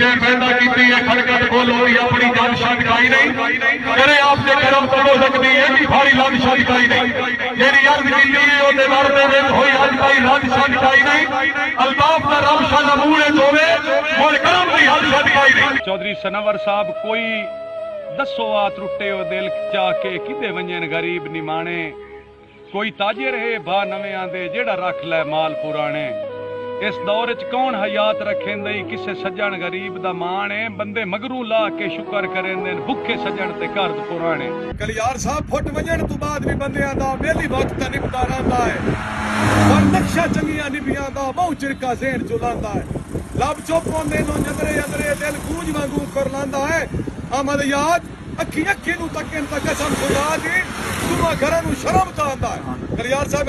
ਜੇ ਪੈਦਾ ਕੀਤੀ ਹੈ, ਖੜਕਤ ਬੋਲੋ ਦੀ ਆਪਣੀ ਜਾਨ ਛਡਕਾਈ ਨਹੀਂ। ਕਰੇ ਆਪ ਦੇ ਕਰਮ ਤੋਂ ਸਕਦੀ ਹੈ ਕਿ ਭਾਰੀ ਲੰਗ ਛਡਕਾਈ ਨਹੀਂ। ਜਿਹੜੀ ਅਰਜ਼ ਕੀਤੀ ਹੈ, ਉਹਦੇ ਵਰਦੇ ਵਿੱਚ ਹੋਈ ਅੱਜ ਭਾਈ ਲੰਗ ਛਡਕਾਈ ਨਹੀਂ। ਅਲਤਾਫ ਦਾ ਰਬ ਸ਼ਾਹ ਮੂਹਰੇ ਹੋਵੇ ਹੁਣ ਕਰਮ ਦੀ ਹੱਦ ਛਡਕਾਈ ਨਹੀਂ। ਚੌਧਰੀ ਸਨਵਰ ਸਾਹਿਬ, ਕੋਈ ਦੱਸੋ ਆ ਟੁੱਟੇ ਉਹ ਦਿਲ ਚਾ ਕੇ ਕਿਤੇ ਵੰਜਨ ਗਰੀਬ ਨਿਮਾਣੇ? ਕੋਈ ਤਾਜੇ ਰਹੇ ਬਾ ਨਵਿਆਂ ਦੇ, ਜਿਹੜਾ ਰੱਖ ਲੈ ਮਾਲ ਪੁਰਾਣੇ? ਇਸ ਦੌਰ ਚ ਕੌਣ ਹਯਾਤ ਰੱਖੇਂਦੇ ਕਿਸੇ ਸੱਜਣ ਗਰੀਬ ਦਾ ਮਾਣ ਏ ਬੰਦੇ ਮਗਰੂ ਲਾ ਕੇ ਸ਼ੁਕਰ ਕਰੇਂਦੇ ਨੇ ਭੁੱਖੇ ਸੱਜਣ ਤੇ ਕਰਜ਼ ਪੁਰਾਣੇ। ਕਲਿਆਰ ਸਾਹਿਬ ਫੁੱਟ ਵਜਣ ਤੋਂ ਬਾਅਦ ਵੀ ਬੰਦਿਆਂ ਦਾ ਵੇਲੀ ਵਕਤ ਨਿਪਟਾ ਰਹਿੰਦਾ ਹੈ। ਪਰ ਨਕਸ਼ਾ ਚੰਗੀਆਂ ਨਿਭੀਆਂ ਦਾ ਬਹੁ ਚਿਰਕਾ ਜ਼ਹਿਨ ਚੁਲਾਉਂਦਾ ਹੈ। ਲੱਭ ਚੁੱਪ ਹੁੰਦੇ ਨੂੰ ਜਦਰੇ ਜਦਰੇ ਦਿਲ ਗੂੰਜ ਵਾਂਗੂ ਕਰ ਲਾਂਦਾ ਹੈ। ਆਮਦ ਯਾਦ ਅੱਖੀ ਅੱਖੀ ਨੂੰ ਤੱਕਣ ਤੱਕ ਕਸਮ ਖੁਦਾ ਦੀ ਤੁਮਾ ਘਰਾਂ ਨੂੰ ਸ਼ਰਮ ਤਾਂ ਆਂਦਾ ਹੈ। ਕਲਿਆਰ ਸਾਹਿਬ